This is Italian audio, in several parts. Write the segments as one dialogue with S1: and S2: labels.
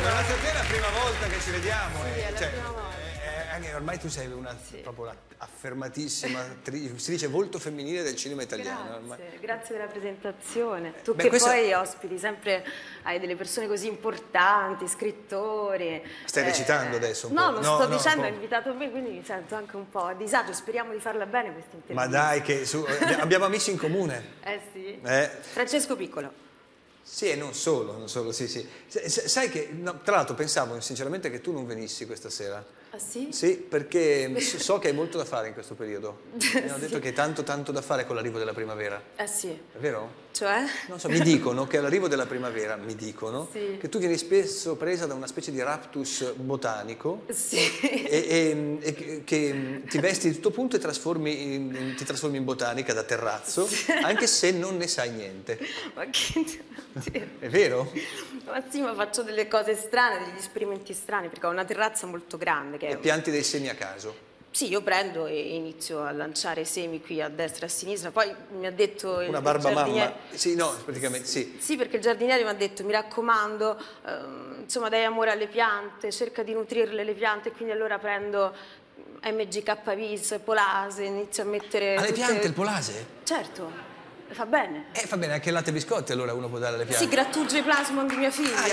S1: Grazie a te è la prima volta che ci vediamo.
S2: Sì,
S1: eh,
S2: è la
S1: cioè,
S2: prima volta.
S1: eh, anche ormai tu sei una proprio una affermatissima attrice, si dice volto femminile del cinema italiano.
S2: Grazie, grazie della presentazione. Tu
S1: Beh,
S2: che
S1: questa-
S2: poi ospiti sempre hai delle persone così importanti, scrittori.
S1: Stai recitando adesso un
S2: no,
S1: po'?
S2: lo
S1: No,
S2: sto
S1: no,
S2: dicendo, hai invitato me, quindi mi sento anche un po' a disagio. Speriamo di farla bene questa intervista.
S1: Ma dai, che su- abbiamo amici in comune.
S2: Eh sì.
S1: Eh,
S2: Francesco Piccolo.
S1: Sì, e non solo, non solo, sì, sì. Sai che, no, tra l'altro pensavo sinceramente che tu non venissi questa sera.
S2: Ah sì?
S1: Sì, perché so che hai molto da fare in questo periodo. Mi hanno detto che hai tanto tanto da fare con l'arrivo della primavera.
S2: Eh sì.
S1: È vero?
S2: Cioè?
S1: Non so, mi dicono che all'arrivo della primavera, mi dicono,
S2: Sì.
S1: che tu vieni spesso presa da una specie di raptus botanico
S2: Sì.
S1: e, e- e che, ti vesti di tutto punto e trasformi in- ti trasformi in botanica da terrazzo, anche se non ne sai niente.
S2: Ma che...
S1: È vero?
S2: Ma sì, ma faccio delle cose strane, degli esperimenti strani, perché ho una terrazza molto grande che
S1: E pianti dei semi a caso.
S2: Sì, io prendo e inizio a lanciare semi qui a destra e a sinistra. Poi mi ha detto
S1: Una barba mamma. Sì, no, praticamente sì.
S2: Sì, perché il giardiniere mi ha detto, mi raccomando, ehm, insomma, dai amore alle piante, cerca di nutrirle le piante, quindi allora prendo MGK Vis, Polase, inizio a mettere...
S1: Alle
S2: tutte-
S1: piante il polase?
S2: Certo, fa bene.
S1: Eh, va bene, anche il latte e biscotti allora uno può dare alle piante.
S2: Sì, grattugia i plasmon di mia figlia.
S1: Ah,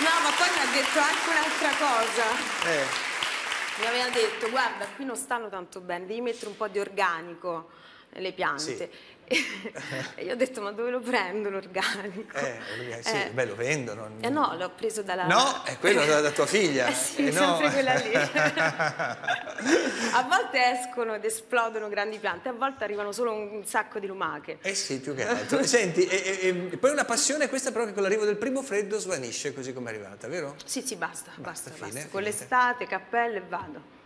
S2: No, ma poi mi ha detto anche un'altra cosa.
S1: eh.
S2: Mi aveva detto, guarda, qui non stanno tanto bene, devi mettere un po' di organico nelle piante. E io ho detto, ma dove lo prendo l'organico?
S1: Eh, sì,
S2: Eh.
S1: beh, lo vendono.
S2: Eh no, l'ho preso dalla...
S1: No, è quello da, da tua figlia.
S2: Eh sì,
S1: Eh no.
S2: sempre quella lì. a volte escono ed esplodono grandi piante, a volte arrivano solo un sacco di lumache.
S1: Eh sì, più che altro. Senti, e, e- poi una passione questa però che con l'arrivo del primo freddo svanisce così come è arrivata, vero?
S2: Sì, sì, basta,
S1: Basta,
S2: basta,
S1: fine,
S2: basta. Con l'estate, cappelle e vado.